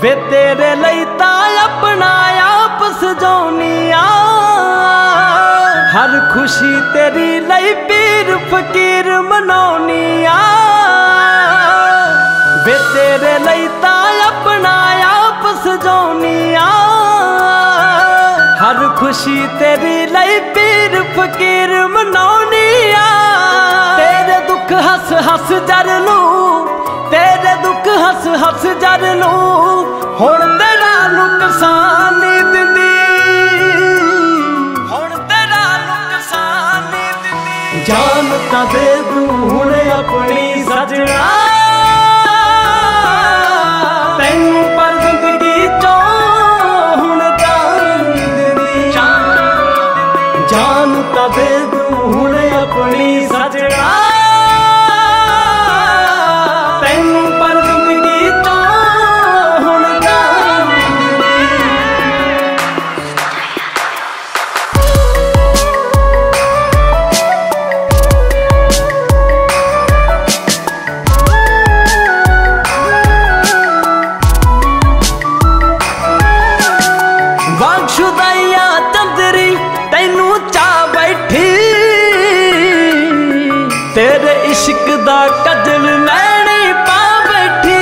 ਵੇ ਤੇਰੇ ਲਈ ਤਾਂ ਆਪਣਾ ਆਪ ਸਜਾਉਨੀਆਂ ਹਰ ਖੁਸ਼ੀ ਤੇਰੀ ਲਈ ਪੀਰ ਫਕੀਰ ਮਨਾਉਨੀਆਂ ਵੇ ਤੇਰੇ ਲਈ ਤਾਂ ਆਪਣਾ ਆਪ ਸਜਾਉਨੀਆਂ ਹਰ ਖੁਸ਼ੀ ਤੇਰੀ ਲਈ ਪੀਰ ਫਕੀਰ ਮਨਾਉਨੀਆਂ ਤੇਰੇ ਦੁੱਖ ਹੱਸ ਹੱਸ ਜਰ ਲੂੰ ਹੱਸ ਹੱਸ ਜਰ ਲੂੰ ਹੁਣ ਤੇਰਾ ਨੁਕਸਾਨ ਨਹੀਂ ਦਿੰਦੀ। ਹੁਣ ਤੇਰਾ ਨੁਕਸਾਨ ਨਹੀਂ ਦਿੰਦੀ। ਜਾਨ ਤਾਂ ਦੇ ਦੂੰ ਹੁਣ ਆਪਣੀ ਸਜਣਾ। ਇਸ਼ਕ ਦਾ ਕਜਲ ਲੈਣੀ ਪਾ ਬੈਠੀ।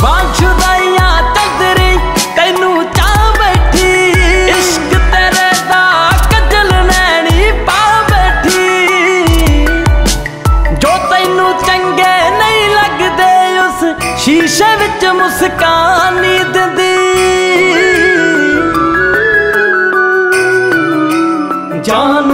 ਵਾਂਗਸ਼ੁਦਾਈਆਂ ਚੰਦਰੀ ਤੈਨੂੰ ਚਾ ਬੈਠੀ। ਇਸ਼ਕ ਤੇਰੇ ਦਾ ਕਜਲ ਲੈਣੀ ਪਾ ਬੈਠੀ। ਜੋ ਤੈਨੂੰ ਚੰਗੇ ਨਹੀਂ ਲੱਗਦੇ, ਉਸ ਸ਼ੀਸ਼ੇ ਵਿੱਚ ਮੁਸਕਾਨ ਨਹੀਂ ਦਿੰਦੀ। ਜਾਨ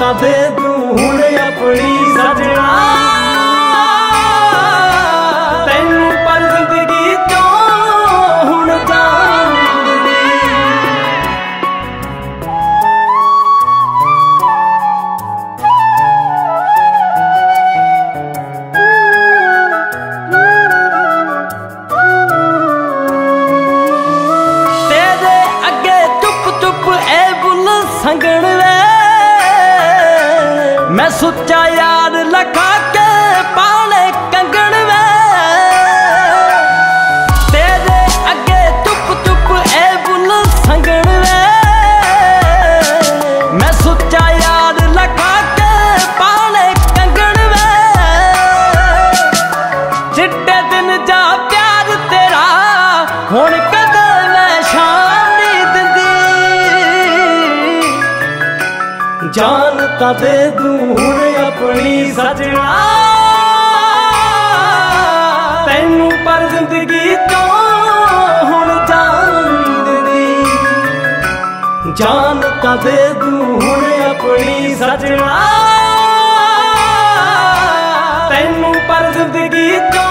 ਜਾਨ ਤਾਂ ਦੇ สุดใจ ਜਾਨ ਤਾਂ ਦੇ ਦੂੰ ਹੁਣ ਆਪਣੀ ਸਜਣਾ। ਤੈਨੂੰ ਪਰ ਜ਼ਿੰਦਗੀ ਤੋਂ ਹੁਣ ਜਾਨ ਦਿੰਦੀ ਜਾਨ ਤਾਂ ਦੇ ਦੂੰ ਹੁਣ ਆਪਣੀ ਸਜਣਾ। ਤੈਨੂੰ ਪਰ ਜ਼ਿੰਦਗੀ ਤੋਂ